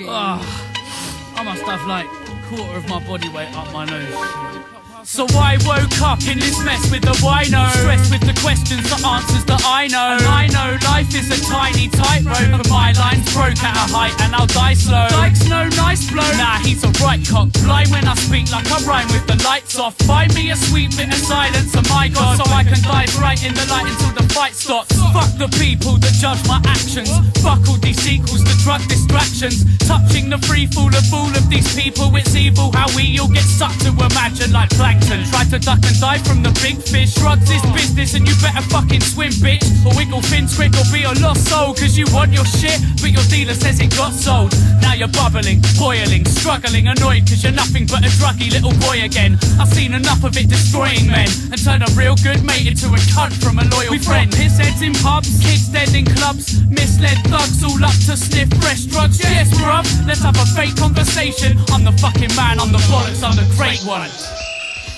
Oh, I must have like a quarter of my body weight up my nose. So I woke up in this mess with the wino Stressed with the questions, the answers that I know. And I know. Life is a tiny tightrope And my line's broke at a height and I'll die slow. Dike's no nice blow. Nah, he's a right cock Blind when I speak like I rhyme with the lights off. Find me a sweet bit of silence, oh my god So I can dive right in the light until the fight stops. Fuck the people that judge my actions. Fuck all these sequels, the drug distractions. Touching the free fall of all of these people It's evil how we all get sucked to imagine like plankton. Try to duck and dive from the big fish. Drugs is business and you better fucking swim bitch. Or wiggle fin twig or be a lost soul Cause you want your shit but your dealer says it got sold Now you're bubbling, boiling, struggling, annoyed Cause you're nothing but a druggy little boy again I've seen enough of it destroying men And turn a real good mate into a cunt from a loyal friend His heads in pubs, kids dead in clubs Misled thugs all up to sniff fresh drugs Yes bruv, let's have a fake conversation I'm the fucking man, I'm the bollocks, I'm the great one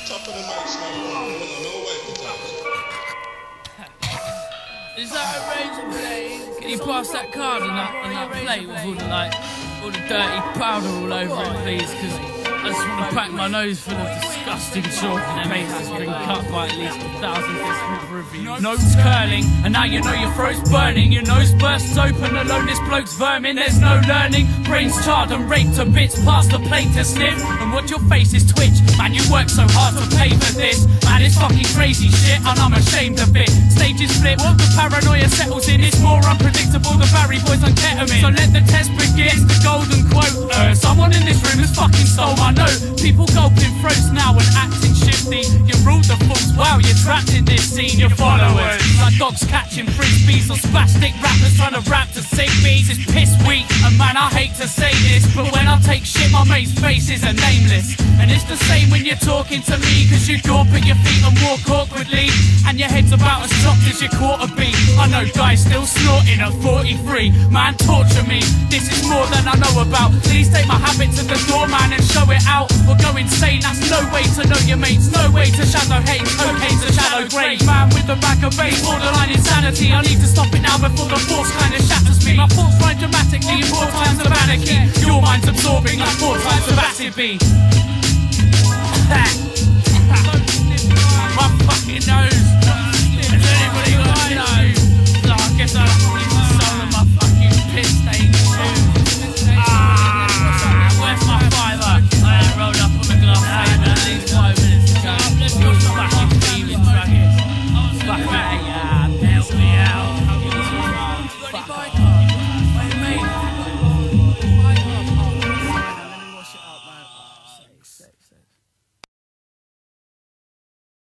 Tougher than Mike Snow. No way for tough. Is that a razor blade? Can you pass that card and that, and that plate with all the like, all the dirty powder all over it, please? Because I just want to pack my nose full of disgusting chalk and face has been cut by at least a thousand different reviews. Nose curling, and now you know your throat's burning. Your nose bursts open, alone this bloke's vermin. There's no learning. Brains charred and raped to bits past the plate to sniff. And watch your faces twitch. Man, you work so hard to pay for this. Man, it's fucking crazy shit, and I'm ashamed of it. Stages flip, what the paranoia settles in. It's more unpredictable than Barry Boys on ketamine. So let the test begin. It's the golden quote. Uh, someone in this room has fucking stole my note. People gulping throats now acting shifty. You ruled the fools. Wow, you're trapped in this scene. Your followers like dogs catching frisbees or spastic rappers trying to rap to sing beats. It's piss weak, and man, I hate to say this, but when I take shit, my mate's faces are nameless. And it's the same when you're talking to me, cause you gawp at your feet and walk awkwardly. And your head's about as chopped as your quarter beat. I know guys still snorting at 43. Man, torture me. This is more than I know about. Please take my habit to the doorman and show it out. Or go insane, that's no way to know your mates. No way to shadow hate. Cocaine's a shallow grave. Man with the back of base, borderline insanity. I need to stop it now before the force kinda shatters me. My thoughts run dramatically in four times of anarchy. Your mind's absorbing like four times of acid B.